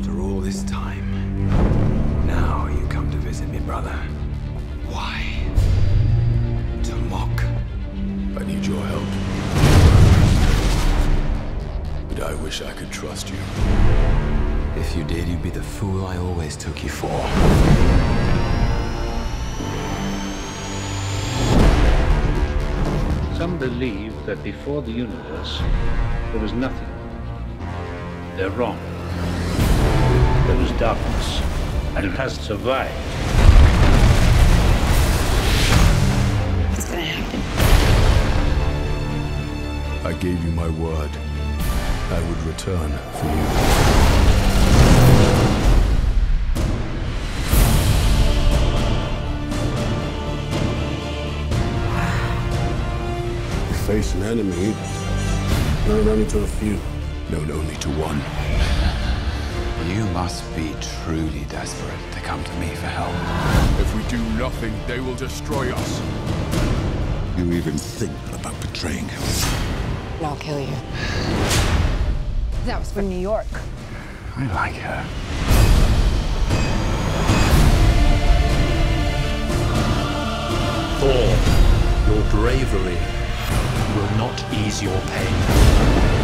after all this time. Now you come to visit me, brother. Why? To mock? I need your help. But I wish I could trust you. If you did, you'd be the fool I always took you for. Some believe that before the universe, there was nothing. They're wrong. There was darkness, and it has survived. What's gonna happen? I gave you my word. I would return for you. You face an enemy, known only to a few. Known only to one. You must be truly desperate to come to me for help. If we do nothing, they will destroy us. You even think about betraying him. And I'll kill you. That was from New York. I like her. Thor, your bravery will not ease your pain.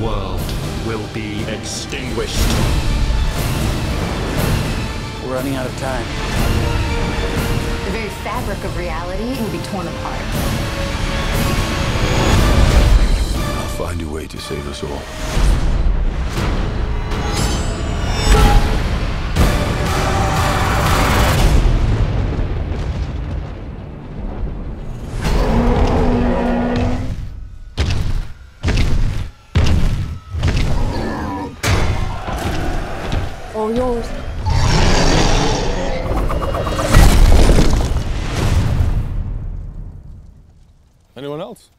World will be extinguished. We're running out of time. The very fabric of reality will be torn apart. I'll find a way to save us all. All yours. Anyone else?